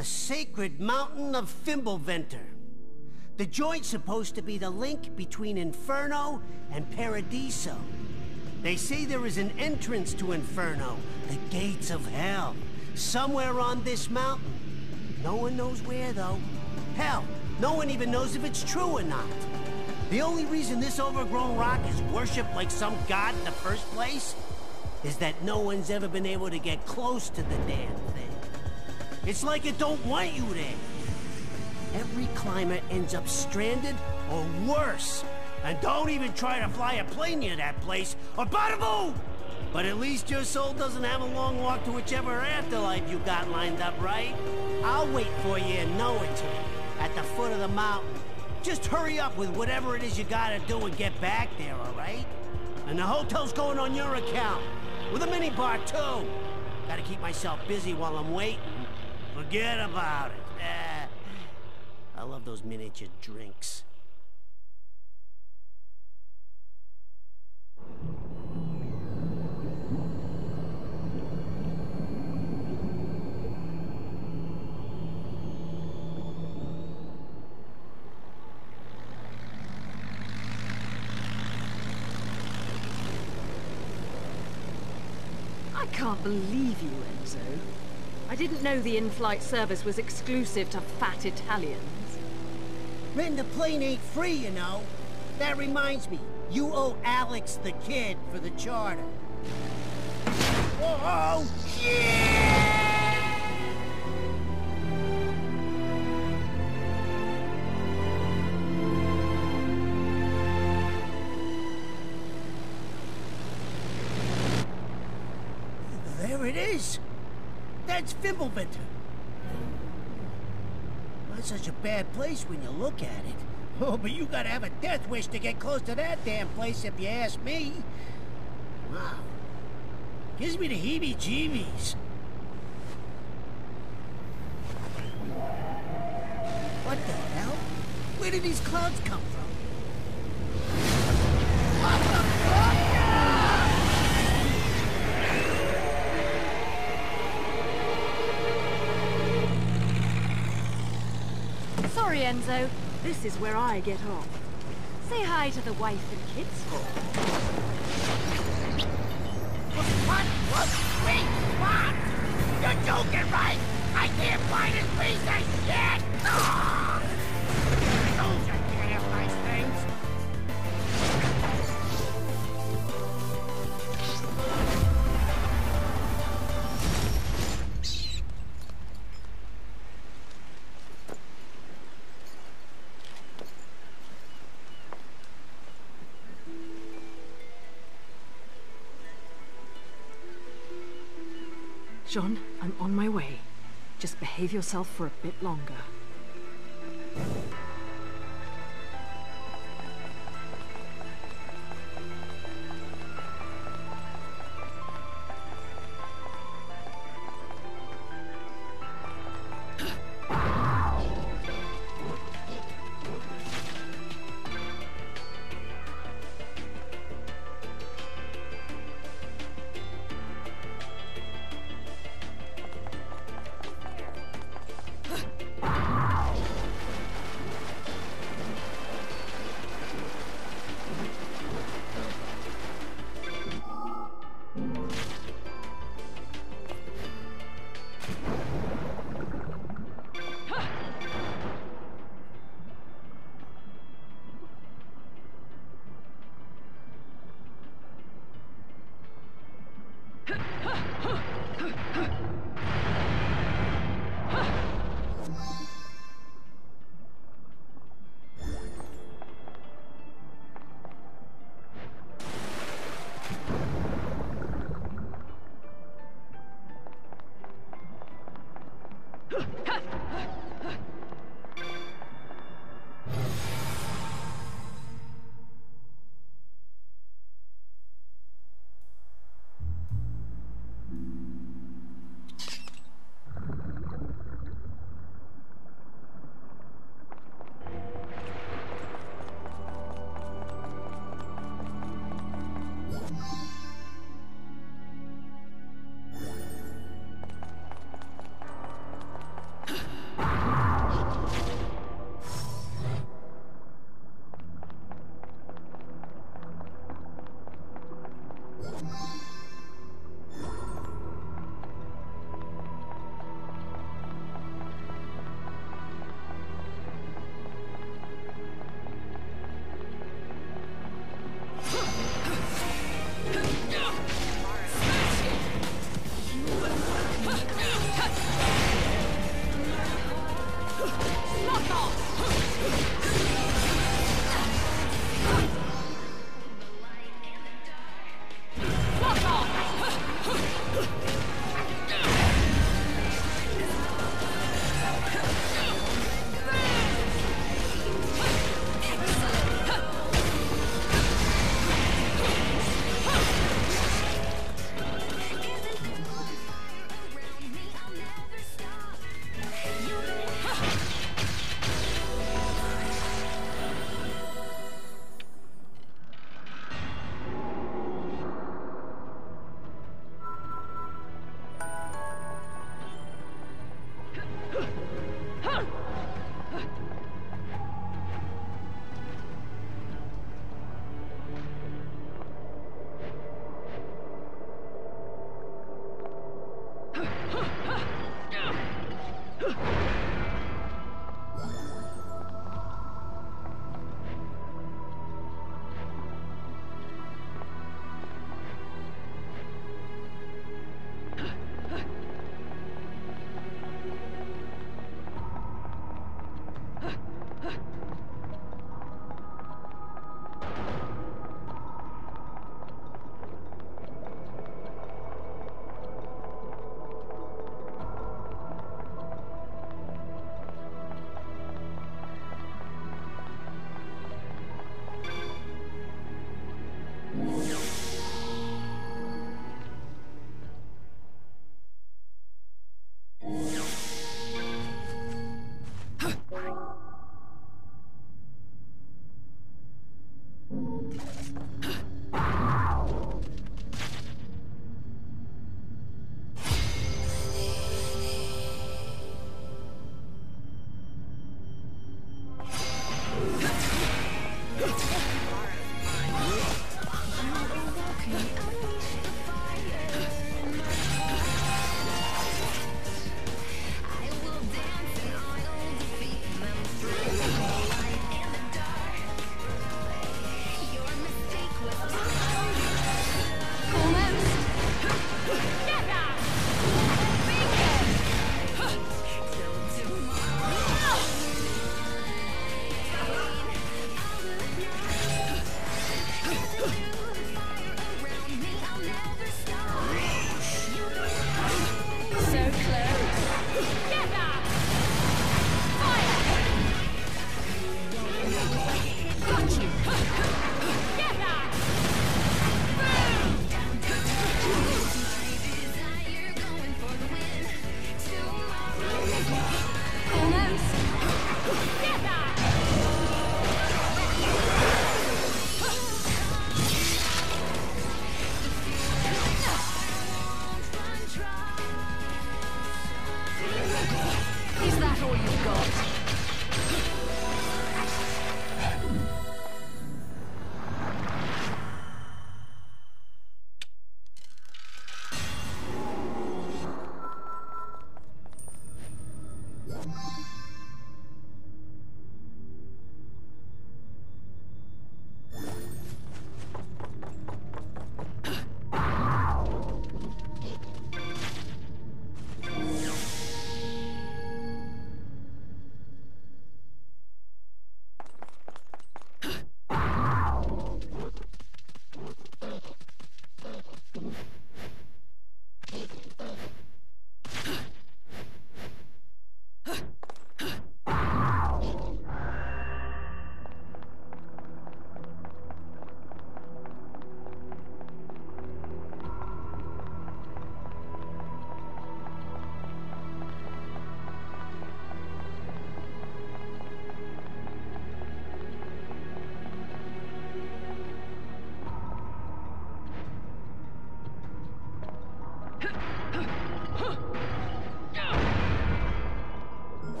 The sacred mountain of Fimbulventr. The joint's supposed to be the link between Inferno and Paradiso. They say there is an entrance to Inferno, the gates of hell, somewhere on this mountain. No one knows where, though. Hell, no one even knows if it's true or not. The only reason this overgrown rock is worshipped like some god in the first place is that no one's ever been able to get close to the damn thing. It's like it don't want you there. Every climber ends up stranded or worse. And don't even try to fly a plane near that place, or bada! But at least your soul doesn't have a long walk to whichever afterlife you got lined up, right? I'll wait for you in Noatun, at the foot of the mountain. Just hurry up with whatever it is you gotta do and get back there, all right? And the hotel's going on your account. With a minibar, too. Gotta keep myself busy while I'm waiting. Forget about it. I love those miniature drinks. I can't believe didn't know the in-flight service was exclusive to fat Italians. Renting the plane ain't free, you know. That reminds me, you owe Alex the kid for the charter. Whoa! Yeah! That's Fimbulventr. Not such a bad place when you look at it. Oh, but you gotta have a death wish to get close to that damn place if you ask me. Wow. Gives me the heebie-jeebies. What the hell? Where did these clouds come from? Sorry, Enzo. This is where I get off. Say hi to the wife and kids for What? What? Wait! What? You're joking, right? I can't find this piece of shit! Ah! Jeanne, I'm on my way. Just behave yourself for a bit longer.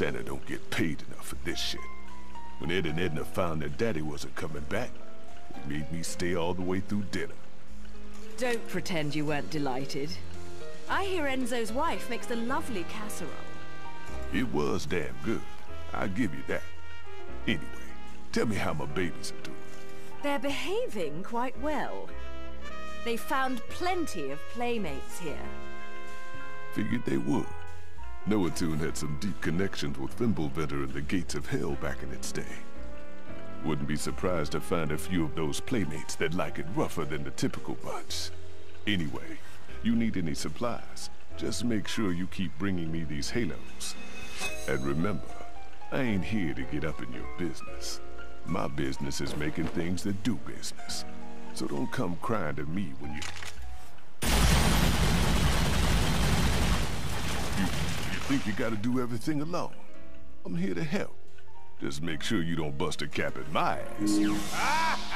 Santa don't get paid enough for this shit. When Ed and Edna found their daddy wasn't coming back, it made me stay all the way through dinner. Don't pretend you weren't delighted. I hear Enzo's wife makes a lovely casserole. It was damn good. I'll give you that. Anyway, tell me how my babies are doing. They're behaving quite well. They found plenty of playmates here. Figured they would. Noatun had some deep connections with Fimbulventr and the Gates of Hell back in its day. Wouldn't be surprised to find a few of those playmates that like it rougher than the typical bunch. Anyway, you need any supplies, just make sure you keep bringing me these halos. And remember, I ain't here to get up in your business. My business is making things that do business. So don't come crying to me when. You, you think you gotta do everything alone? I'm here to help. Just make sure you don't bust a cap at my ass. Ah!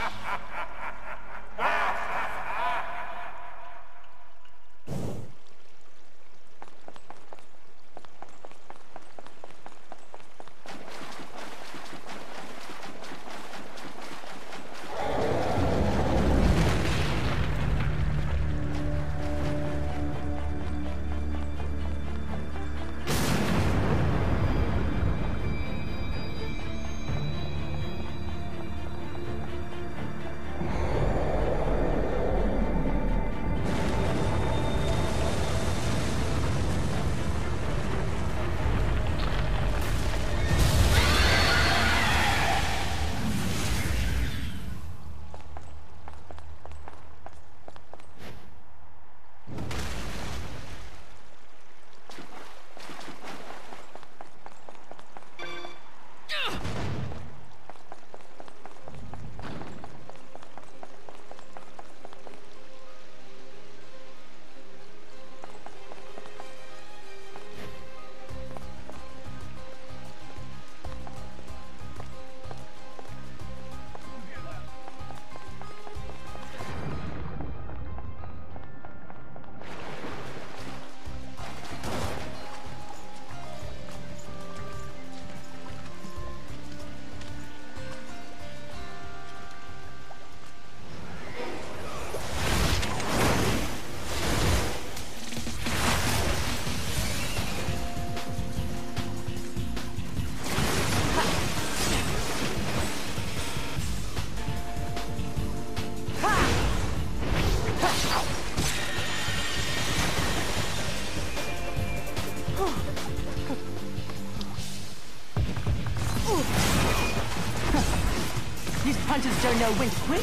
Know when to.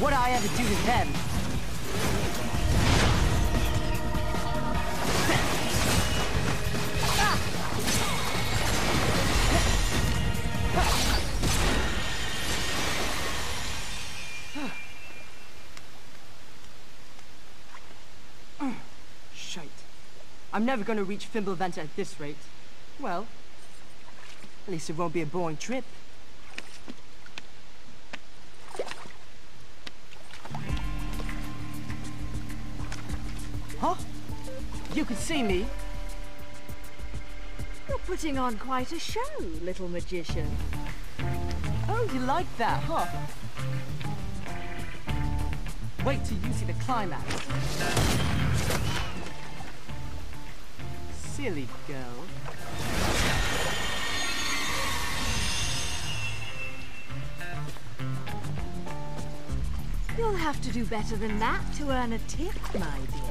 What I ever do to them. Shite. I'm never gonna reach Fimbulventr at this rate. Well, at least it won't be a boring trip. See me. You're putting on quite a show, little magician. Oh, you like that, huh? Wait till you see the climax. Silly girl. You'll have to do better than that to earn a tip, my dear.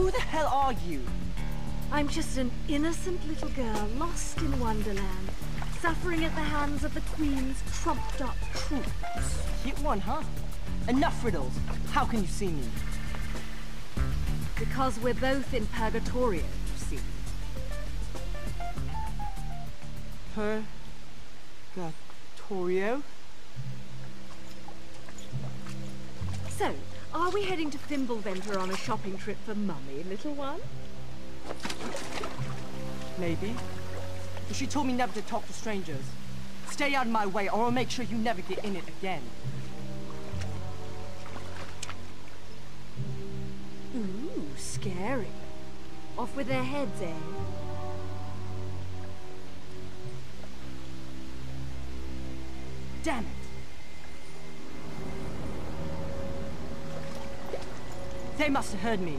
Who the hell are you? I'm just an innocent little girl lost in Wonderland, suffering at the hands of the Queen's trumped-up troops. Hit one, huh? Enough riddles. How can you see me? Because we're both in Purgatorio, you see. Purgatorio? So, are we heading to Fimbulventr on a shopping trip for Mummy, little one? Maybe. But she told me never to talk to strangers. Stay out of my way or I'll make sure you never get in it again. Ooh, scary. Off with their heads, eh? Damn it! They must have heard me.